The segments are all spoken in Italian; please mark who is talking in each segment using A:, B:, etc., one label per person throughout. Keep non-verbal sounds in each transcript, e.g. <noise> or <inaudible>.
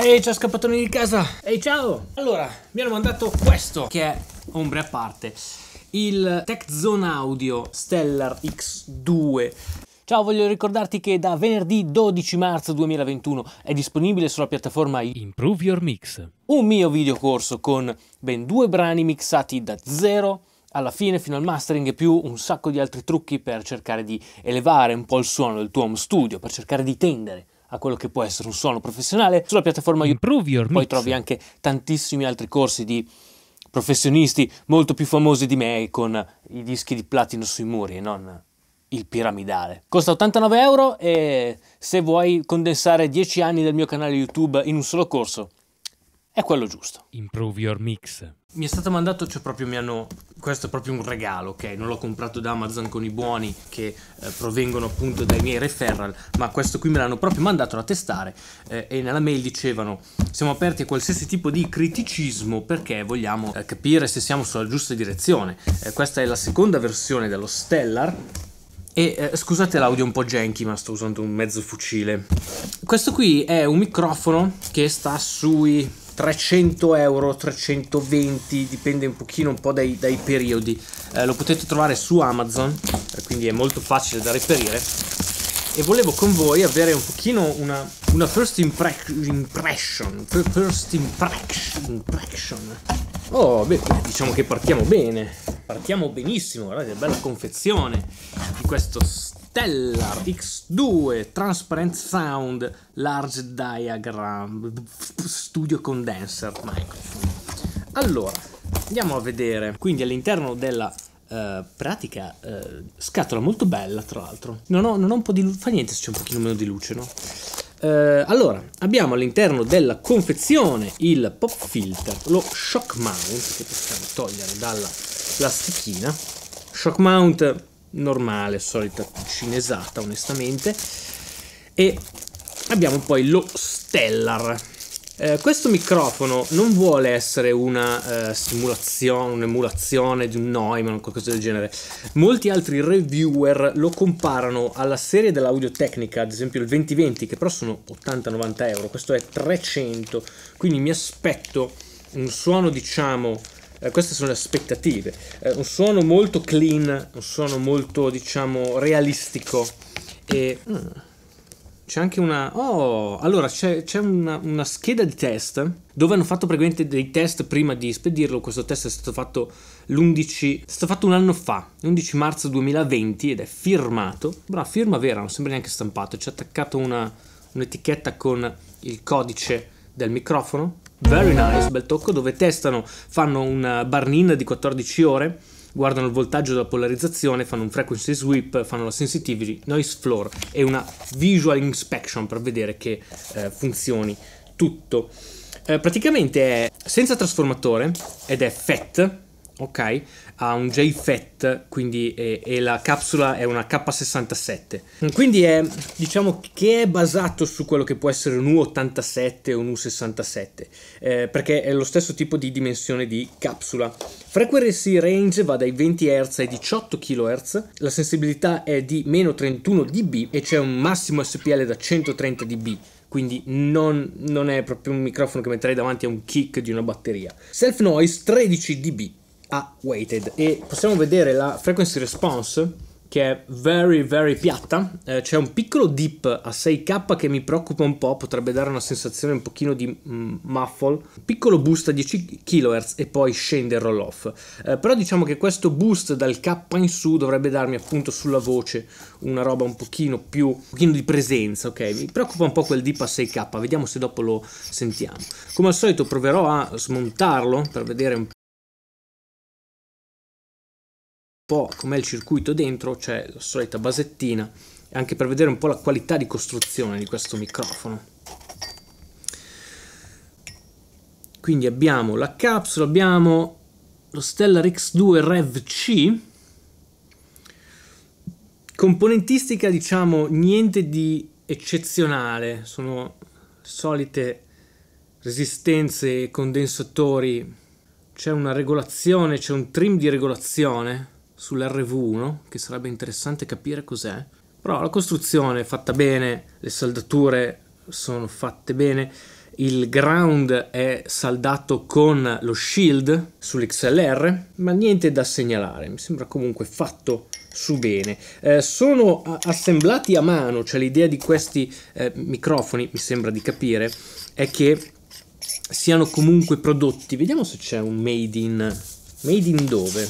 A: Ehi, ciao scappatoni di casa! Ehi, ciao! Allora, mi hanno mandato questo, che è ombre a parte. Il Tech Zone Audio Stellar X2. Ciao, voglio ricordarti che da venerdì 12 marzo 2021 è disponibile sulla piattaforma
B: Improve Your Mix.
A: un mio videocorso con ben due brani mixati da zero alla fine fino al mastering e più un sacco di altri trucchi per cercare di elevare un po' il suono del tuo home studio, per cercare di tendere a quello che può essere un suono professionale sulla piattaforma
B: Improve Your
A: Poi
B: Mix.
A: trovi anche tantissimi altri corsi di professionisti molto più famosi di me con i dischi di platino sui muri e non il piramidale. Costa 89 euro e se vuoi condensare 10 anni del mio canale YouTube in un solo corso, è quello giusto.
B: Improve Your Mix.
A: Mi è stato mandato, cioè proprio mi hanno. Questo è proprio un regalo, ok? Non l'ho comprato da Amazon con i buoni che eh, provengono appunto dai miei referral, ma questo qui me l'hanno proprio mandato da testare eh, e nella mail dicevano siamo aperti a qualsiasi tipo di criticismo perché vogliamo eh, capire se siamo sulla giusta direzione. Eh, questa è la seconda versione dello Stellar. E eh, scusate l'audio un po' janky, ma sto usando un mezzo fucile. Questo qui è un microfono che sta sui 300 euro, 320, dipende un pochino un po' dai, dai periodi. Eh, lo potete trovare su Amazon, eh, quindi è molto facile da reperire. E volevo con voi avere un pochino una, una first impre- impression. fir- First impression. Oh, beh, diciamo che partiamo bene. Partiamo benissimo, guardate, bella confezione di questo Stellar X2 Transparent Sound Large Diagram Studio Condenser Microphone. Allora, andiamo a vedere. Quindi all'interno della eh, pratica eh, scatola molto bella, tra l'altro. Non ho, non ho un po' di luce, fa niente se c'è un pochino meno di luce, no? Eh, allora, abbiamo all'interno della confezione il pop filter, lo shock mount che possiamo togliere dalla plastichina. Shock mount normale, solita cinesata onestamente. E abbiamo poi lo Stellar. Eh, questo microfono non vuole essere una eh, simulazione, un'emulazione di un Neumann o qualcosa del genere. Molti altri reviewer lo comparano alla serie dell'Audio Tecnica, ad esempio il 2020, che però sono 80-90 euro, questo è 300, quindi mi aspetto un suono, diciamo, eh, queste sono le aspettative, eh, un suono molto clean, un suono molto, diciamo, realistico e... mm, c'è anche una... Oh, allora c'è, c'è una, una scheda di test dove hanno fatto praticamente dei test prima di spedirlo. Questo test è stato fatto l'11... è stato fatto un anno fa, l'11 marzo 2020 ed è firmato. Una firma vera, non sembra neanche stampato. C'è attaccato una, un'etichetta con il codice del microfono. Very nice, bel tocco, dove testano, fanno una burn-in di 14 ore guardano il voltaggio della polarizzazione, fanno un frequency sweep, fanno la sensitivity, noise floor e una visual inspection per vedere che eh, funzioni tutto. Eh, praticamente è senza trasformatore ed è FET, ok? Ha un JFET, quindi è- e la capsula è una K67. Quindi è diciamo che è basato su quello che può essere un U87 o un U67, eh, perché è lo stesso tipo di dimensione di capsula. Frequency range va dai 20 Hz ai 18 kHz, la sensibilità è di meno 31 dB e c'è un massimo SPL da 130 dB quindi non, non è proprio un microfono che metterei davanti a un kick di una batteria. Self noise 13 dB a weighted. E possiamo vedere la frequency response che è very very piatta. Eh, c'è un piccolo dip a 6k che mi preoccupa un po' potrebbe dare una sensazione un pochino di mm, muffle. Piccolo boost a 10 kHz e poi scende il roll off. Eh, però diciamo che questo boost dal K in su dovrebbe darmi appunto sulla voce una roba un pochino più un pochino di presenza ok? Mi preoccupa un po' quel dip a 6k vediamo se dopo lo sentiamo. Come al solito proverò a smontarlo per vedere un po' com'è il circuito dentro, c'è la solita basettina, anche per vedere un po' la qualità di costruzione di questo microfono. Quindi abbiamo la capsula, abbiamo lo Stellar X2 Rev C. Componentistica, diciamo, niente di eccezionale, sono solite resistenze condensatori. C'è una regolazione, c'è un trim di regolazione sull'RV1 che sarebbe interessante capire cos'è. Però la costruzione è fatta bene, le saldature sono fatte bene
B: il ground è saldato con lo shield sull'XLR, ma niente da segnalare, mi sembra comunque fatto su bene. Eh, sono assemblati a mano, cioè l'idea di questi eh, microfoni, mi sembra di capire, è che siano comunque prodotti. Vediamo se c'è un made in. Made in dove?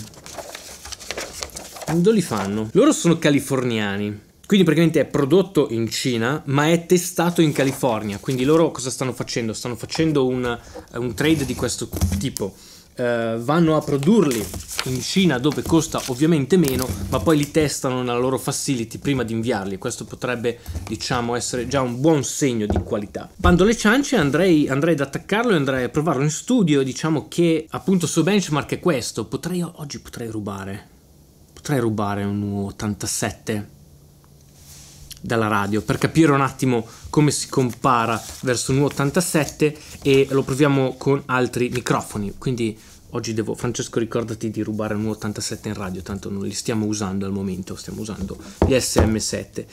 B: Dove li fanno? Loro sono californiani. Quindi praticamente è prodotto in Cina, ma è testato in California. Quindi loro cosa stanno facendo? Stanno facendo un, un trade di questo tipo. Uh, vanno a produrli in Cina dove costa ovviamente meno, ma poi li testano nella loro facility prima di inviarli. Questo potrebbe, diciamo, essere già un buon segno di qualità. Bando le ciance, andrei, andrei ad attaccarlo e andrei a provarlo in studio. Diciamo che appunto il suo benchmark è questo. Potrei, oggi potrei rubare. Potrei rubare un 87 dalla radio per capire un attimo come si compara verso un 87 e lo proviamo con altri microfoni. Quindi oggi devo Francesco ricordati di rubare un 87 in radio tanto non li stiamo usando al momento stiamo usando gli SM7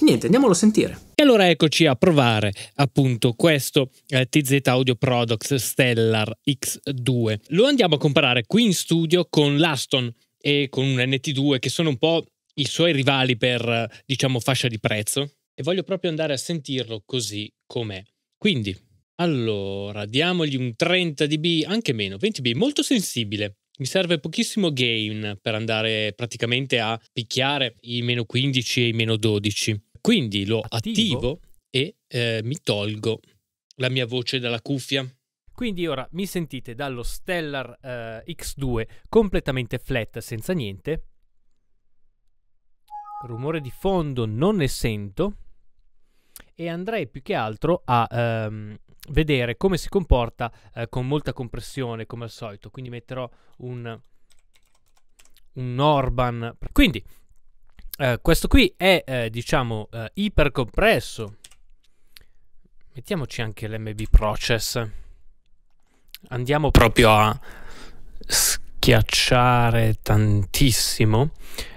B: niente andiamolo a sentire.
A: E allora eccoci a provare appunto questo eh, TZ Audio Products Stellar X2 lo andiamo a comparare qui in studio con l'Aston e con un NT2 che sono un po' i suoi rivali per, diciamo, fascia di prezzo e voglio proprio andare a sentirlo così com'è. Quindi, allora, diamogli un 30 dB, anche meno, 20 dB, molto sensibile. Mi serve pochissimo gain per andare praticamente a picchiare i meno 15 e i meno 12. Quindi lo attivo, attivo e eh, mi tolgo la mia voce dalla cuffia. Quindi ora mi sentite dallo Stellar eh, X2 completamente flat senza niente. Rumore di fondo non ne sento. E andrei più che altro a ehm, vedere come si comporta eh, con molta compressione come al solito. Quindi metterò un, un Orban quindi eh, questo qui è eh, diciamo eh, ipercompresso. Mettiamoci anche l'MB process andiamo proprio a schiacciare tantissimo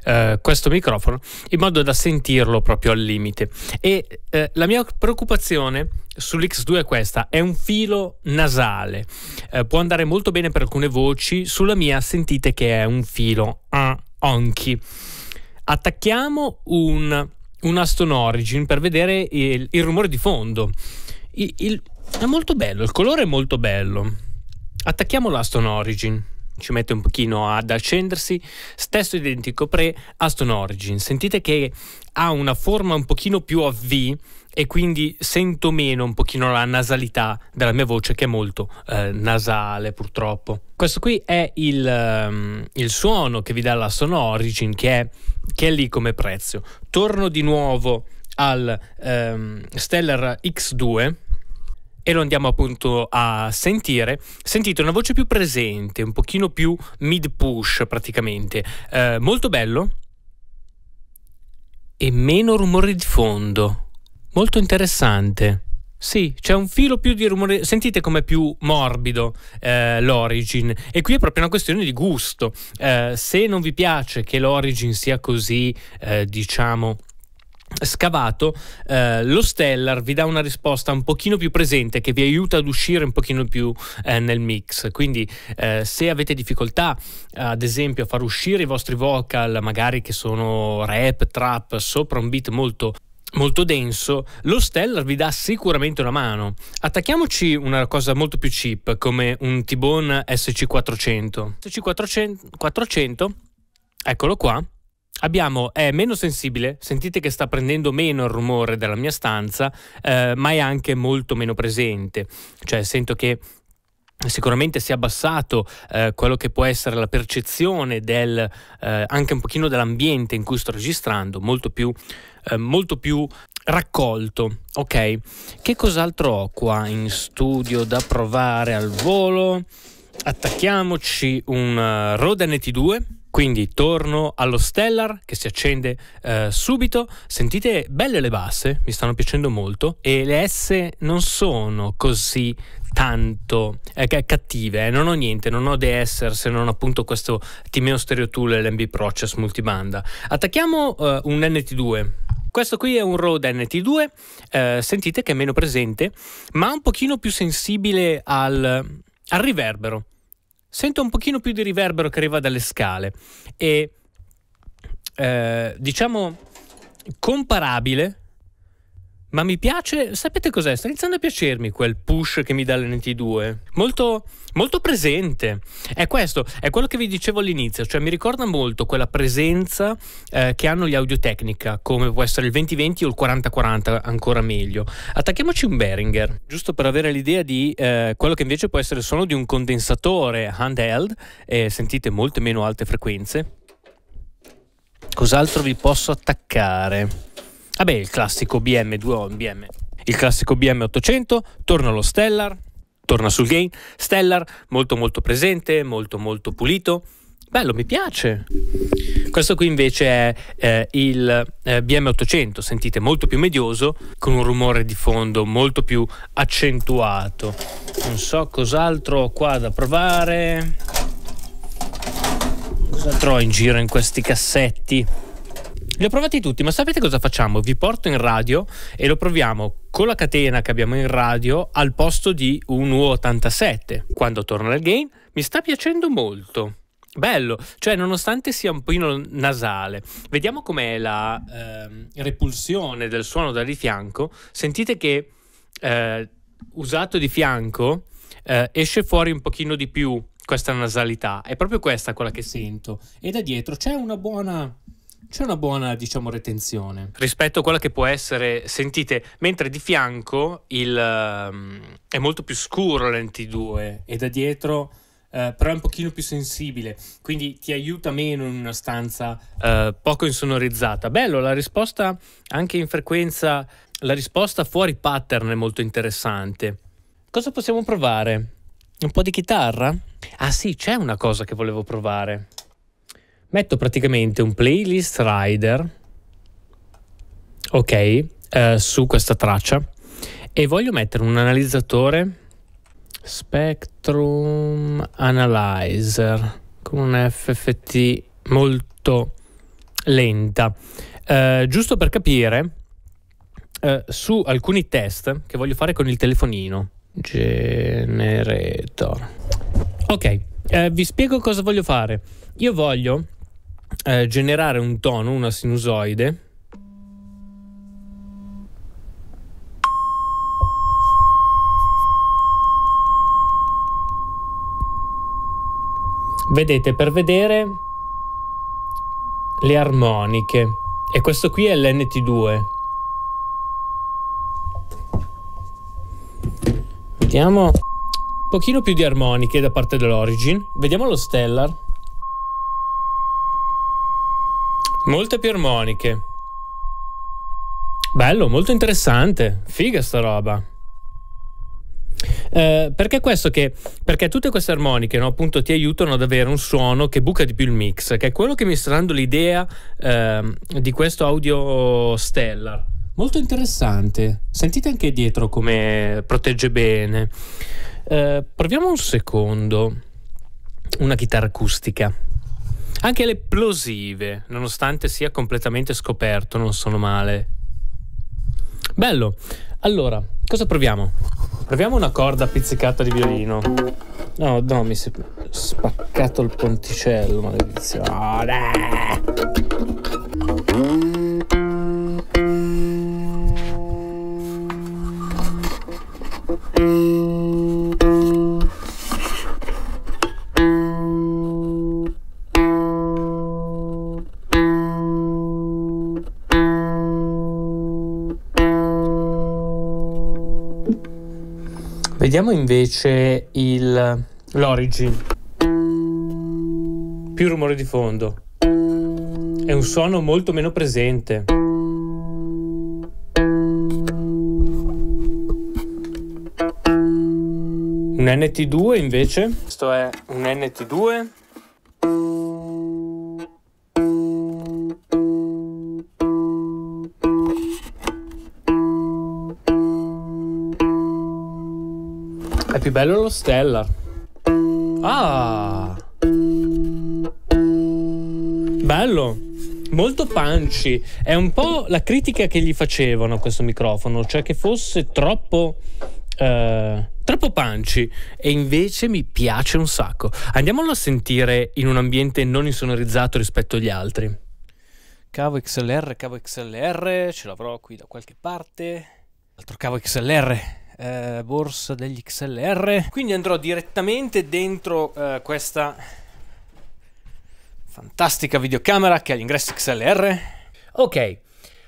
A: eh, questo microfono in modo da sentirlo proprio al limite. E eh, la mia preoccupazione sull'X2 è questa è un filo nasale. Eh, può andare molto bene per alcune voci sulla mia sentite che è un filo uh, onchi. Attacchiamo un, un Aston Origin per vedere il, il rumore di fondo. Il, il, è molto bello il colore è molto bello attacchiamo l'Aston Origin ci mette un pochino ad accendersi. Stesso identico pre Aston Origin. Sentite che ha una forma un pochino più a V e quindi sento meno un pochino la nasalità della mia voce che è molto eh, nasale purtroppo. Questo qui è il, um, il suono che vi dà l'Aston Origin che è, che è lì come prezzo. Torno di nuovo al um, Stellar X2 e lo andiamo appunto a sentire. Sentite una voce più presente, un pochino più mid push praticamente, eh, molto bello e meno rumore di fondo, molto interessante. Sì, c'è un filo più di rumore. Sentite com'è più morbido eh, l'Origin. E qui è proprio una questione di gusto. Eh, se non vi piace che l'Origin sia così, eh, diciamo, scavato, eh, lo Stellar vi dà una risposta un pochino più presente che vi aiuta ad uscire un pochino più eh, nel mix. Quindi eh, se avete difficoltà ad esempio a far uscire i vostri vocal, magari che sono rap, trap, sopra un beat molto molto denso, lo Stellar vi dà sicuramente una mano. Attacchiamoci una cosa molto più cheap come un T-Bone SC400. SC400, eccolo qua Abbiamo, è meno sensibile, sentite che sta prendendo meno il rumore della mia stanza, eh, ma è anche molto meno presente, cioè sento che sicuramente si è abbassato eh, quello che può essere la percezione del, eh, anche un pochino dell'ambiente in cui sto registrando, molto più, eh, molto più raccolto. Ok, che cos'altro ho qua in studio da provare al volo? Attacchiamoci un uh, Rode NT2 quindi torno allo Stellar che si accende eh, subito. Sentite belle le basse, mi stanno piacendo molto e le S non sono così tanto eh, cattive, eh. non ho niente, non ho DSR se non appunto questo Timeo Stereo Tool e l'MB Process multibanda. Attacchiamo uh, un NT2 Questo qui è un Rode NT2, eh, sentite che è meno presente, ma un pochino più sensibile al, al riverbero. Sento un pochino più di riverbero che arriva dalle scale. E eh, diciamo comparabile ma mi piace, sapete cos'è? Sta iniziando a piacermi quel push che mi dà l'NT2. Molto, molto presente. È questo, è quello che vi dicevo all'inizio, cioè mi ricorda molto quella presenza eh, che hanno gli Audio Technica, come può essere il 2020 o il 4040, ancora meglio. Attacchiamoci un Behringer, giusto per avere l'idea di eh, quello che invece può essere il suono di un condensatore handheld, e sentite molte meno alte frequenze. Cos'altro vi posso attaccare? Vabbè, il classico BM2 BM. Il classico BM800 torna allo Stellar, torna sul gain. Stellar molto molto presente, molto molto pulito. Bello, mi piace. Questo qui invece è eh, il eh, BM800, sentite molto più medioso, con un rumore di fondo molto più accentuato. Non so cos'altro ho qua da provare. Cos'altro ho in giro in questi cassetti? Li ho provati tutti, ma sapete cosa facciamo? Vi porto in radio e lo proviamo con la catena che abbiamo in radio al posto di un U87. Quando torno al gain mi sta piacendo molto. Bello, cioè nonostante sia un po' nasale, vediamo com'è la eh, repulsione del suono da di fianco. Sentite che eh, usato di fianco eh, esce fuori un pochino di più questa nasalità. È proprio questa quella che sento. E da dietro c'è una buona c'è una buona, diciamo, retenzione. Rispetto a quella che può essere, sentite, mentre di fianco il, um, è molto più scuro l'NT2 e da dietro Uh, però è un pochino più sensibile, quindi ti aiuta meno in una stanza uh, poco insonorizzata. Bello, la risposta anche in frequenza, la risposta fuori pattern è molto interessante. Cosa possiamo provare? Un po' di chitarra? Ah sì, c'è una cosa che volevo provare metto praticamente un playlist rider ok eh, su questa traccia e voglio mettere un analizzatore Spectrum Analyzer con un FFT molto lenta. Eh, giusto per capire eh, su alcuni test che voglio fare con il telefonino. Generator. Ok eh, vi spiego cosa voglio fare. Io voglio eh, generare un tono, una sinusoide. Vedete, per vedere le armoniche. E questo qui è l'NT2. Vediamo un pochino più di armoniche da parte dell'Origin. Vediamo lo Stellar. Molte più armoniche. Bello, molto interessante. Figa sta roba. Eh, perché questo che perché tutte queste armoniche no, appunto ti aiutano ad avere un suono che buca di più il mix che è quello che mi sta dando l'idea eh, di questo audio stellar molto interessante sentite anche dietro come protegge bene eh, proviamo un secondo una chitarra acustica anche le plosive, nonostante sia completamente scoperto, non sono male. Bello. Allora, cosa proviamo? Proviamo una corda pizzicata di violino. No, no, mi si è spaccato il ponticello, maledizione. Vediamo invece il, l'origin. Più rumore di fondo. È un suono molto meno presente. Un NT2 invece, questo è un NT2 bello lo Stellar. Ah! Bello! molto punchy. È un po' la critica che gli facevano a questo microfono, cioè che fosse troppo. Uh, troppo punchy e invece mi piace un sacco. Andiamolo a sentire in un ambiente non insonorizzato rispetto agli altri. Cavo XLR, cavo XLR, ce l'avrò qui da qualche parte. Altro cavo XLR, eh, borsa degli XLR. Quindi andrò direttamente dentro eh, questa fantastica videocamera che ha gli ingressi XLR. Ok,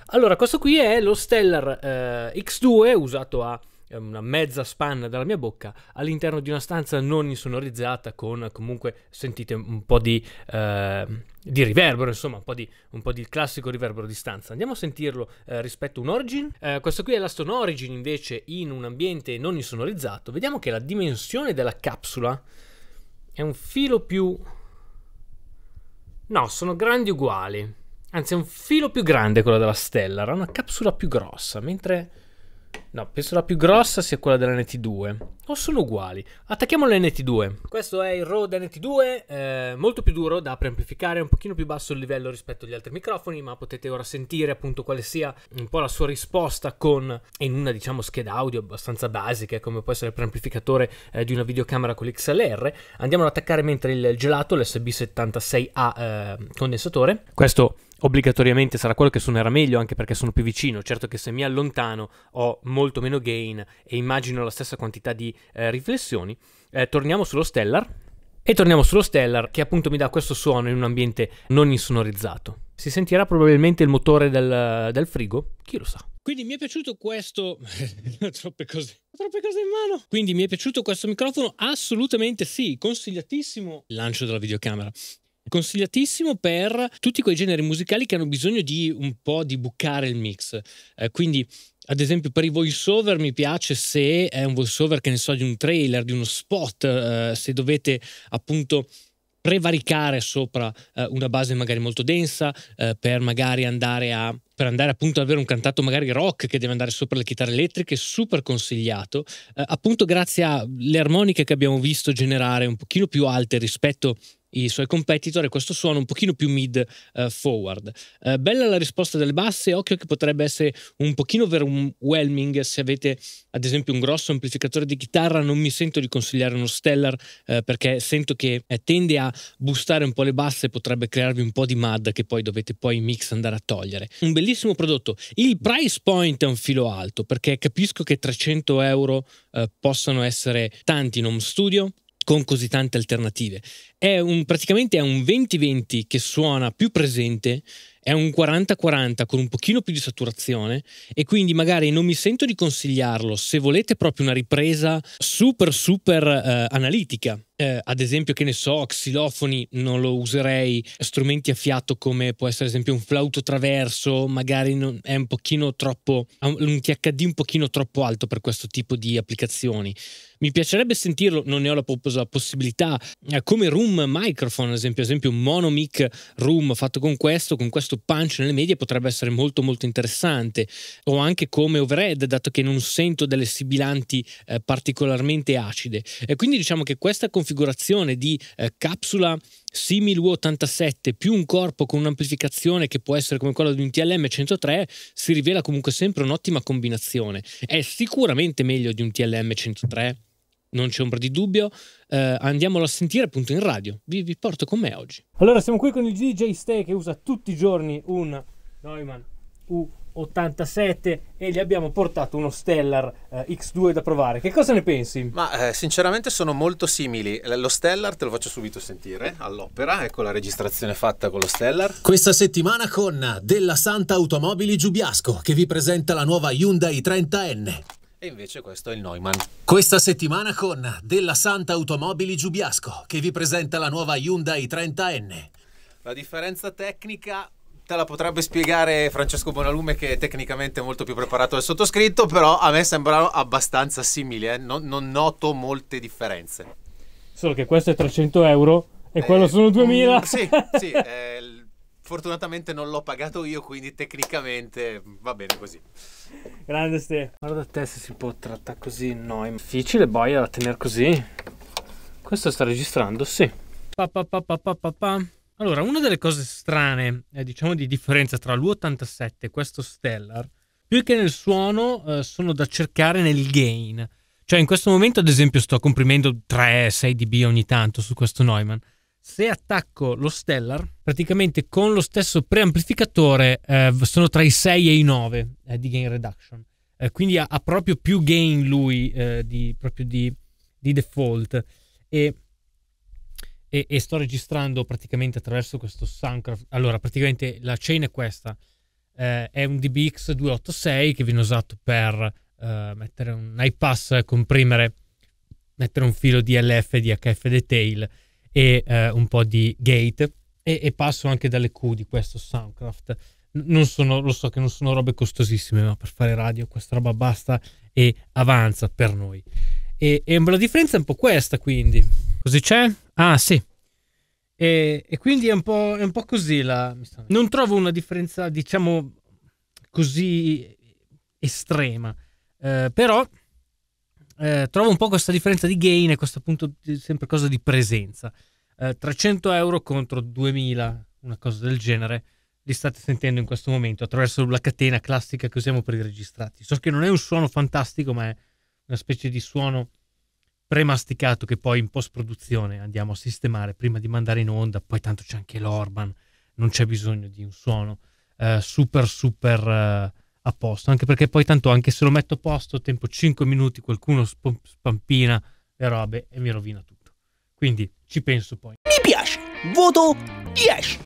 A: allora questo qui è lo Stellar eh, X2 usato a una mezza spanna dalla mia bocca. All'interno di una stanza non insonorizzata con comunque sentite un po' di, eh, di riverbero insomma un po' di, un po' di, classico riverbero di stanza. Andiamo a sentirlo eh, rispetto a un Origin. Eh, questo qui è l'Aston Origin invece in un ambiente non insonorizzato. Vediamo che la dimensione della capsula è un filo più no sono grandi uguali. Anzi è un filo più grande quello della Stellar ha una capsula più grossa mentre No, penso la più grossa sia quella dell'NT2. O sono uguali? Attacchiamo l'NT2. Questo è il Rode NT2, eh, molto più duro da preamplificare, un pochino più basso il livello rispetto agli altri microfoni, ma potete ora sentire appunto quale sia un po' la sua risposta con in una diciamo scheda audio abbastanza basica, come può essere il preamplificatore eh, di una videocamera con l'XLR. Andiamo ad attaccare mentre il gelato, l'SB76A eh, condensatore. Questo obbligatoriamente sarà quello che suonerà meglio anche perché sono più vicino. Certo che se mi allontano ho molto meno gain e immagino la stessa quantità di eh, riflessioni. Eh, torniamo sullo Stellar. E torniamo sullo Stellar che appunto mi dà questo suono in un ambiente non insonorizzato. Si sentirà probabilmente il motore del, del frigo, chi lo sa. Quindi mi è piaciuto questo. <laughs> troppe cose. Troppe cose in mano. Quindi mi è piaciuto questo microfono? Assolutamente sì. Consigliatissimo lancio della videocamera. Consigliatissimo per tutti quei generi musicali che hanno bisogno di un po' di bucare il mix. Eh, quindi, ad esempio, per i voiceover mi piace se è un voiceover che ne so di un trailer, di uno spot, eh, se dovete appunto prevaricare sopra eh, una base magari molto densa eh, per magari andare a per andare appunto ad avere un cantato magari rock che deve andare sopra le chitarre elettriche, super consigliato, eh, appunto grazie alle armoniche che abbiamo visto generare un pochino più alte rispetto i suoi competitor e questo suono un pochino più mid uh, forward. Uh, bella la risposta delle basse, occhio che potrebbe essere un pochino overwhelming se avete ad esempio un grosso amplificatore di chitarra, non mi sento di consigliare uno Stellar uh, perché sento che tende a boostare un po' le basse potrebbe crearvi un po' di mud che poi dovete poi mix andare a togliere. Un bellissimo prodotto. Il price point è un filo alto perché capisco che 300 euro possano essere tanti in home studio, con così tante alternative. È un, praticamente è un 20-20 che suona più presente, è un 40-40 con un pochino più di saturazione e quindi magari non mi sento di consigliarlo se volete proprio una ripresa super super eh, analitica eh, ad esempio, che ne so, xilofoni non lo userei, strumenti a fiato come può essere ad esempio un flauto traverso, magari non, è un pochino troppo, un THD un pochino troppo alto per questo tipo di applicazioni. Mi piacerebbe sentirlo, non ne ho la, la possibilità, eh, come room microphone, ad esempio, ad esempio un monomic room fatto con questo, con questo punch nelle medie potrebbe essere molto molto interessante, o anche come overhead, dato che non sento delle sibilanti eh, particolarmente acide. E quindi diciamo che questa configurazione di eh, capsula simil U87 più un corpo con un'amplificazione che può essere come quello di un TLM 103 si rivela comunque sempre un'ottima combinazione. È sicuramente meglio di un TLM 103, non c'è ombra di dubbio. Uh, andiamolo a sentire appunto in radio. Vi, vi, porto con me oggi. Allora, siamo qui con il DJ Stay che usa tutti i giorni un Neumann U 87 e gli abbiamo portato uno Stellar eh, X2 da provare. Che cosa ne pensi?
C: Ma eh, sinceramente sono molto simili. Lo Stellar te lo faccio subito sentire all'opera, ecco la registrazione fatta con lo Stellar.
D: Questa settimana con Della Santa Automobili Giubiasco che vi presenta la nuova Hyundai 30N.
C: E invece questo è il Neumann.
D: Questa settimana con Della Santa Automobili Giubiasco che vi presenta la nuova Hyundai 30N.
C: La differenza tecnica te la potrebbe spiegare Francesco Bonalume che è tecnicamente molto più preparato del sottoscritto, però a me sembrano abbastanza simili, eh? non, non, noto molte differenze.
A: Solo che questo è 300 euro e eh, quello sono 2000.
C: Mm, sì, sì <laughs> eh, fortunatamente non l'ho pagato io, quindi tecnicamente va bene così.
A: Grande Ste. Guarda te se si può trattare così, no, è difficile boia da tenere così. Questo sta registrando, sì. Pa, pa, pa, pa, pa, pa. Allora, una delle cose strane, eh, diciamo di differenza tra l'U87 e questo Stellar, più che nel suono, eh, sono da cercare nel gain. Cioè, in questo momento, ad esempio, sto comprimendo 3-6 dB ogni tanto su questo Neumann. Se attacco lo Stellar, praticamente con lo stesso preamplificatore eh, sono tra i 6 e i 9 eh, di gain reduction. Eh, quindi ha, ha, proprio più gain lui eh, di, proprio di, di default. E, e, e, sto registrando praticamente attraverso questo Soundcraft. Allora, praticamente la chain è questa. Eh, è un DBX 286 che viene usato per eh, mettere un iPass, comprimere, mettere un filo di LF, di HF detail e eh, un po' di gate e, e, passo anche dalle Q di questo Soundcraft. Non sono, lo so che non sono robe costosissime, ma per fare radio questa roba basta e avanza per noi. E, e la differenza è un po' questa, quindi. Così c'è? Ah, sì. E, e quindi è un, po', è un po' così la... Non trovo una differenza, diciamo, così estrema. Eh, però eh, trovo un po' questa differenza di gain e questo appunto sempre cosa di presenza. Eh, 300 euro contro 2000, una cosa del genere, li state sentendo in questo momento attraverso la catena classica che usiamo per i registrati. So che non è un suono fantastico, ma è una specie di suono premasticato che poi in post produzione andiamo a sistemare prima di mandare in onda. Poi tanto c'è anche l'Orban, non c'è bisogno di un suono eh, super super eh, a posto, anche perché poi tanto anche se lo metto a posto, tempo 5 minuti, qualcuno sp- spampina le robe e mi rovina tutto. Quindi ci penso poi.
E: Mi piace, voto 10.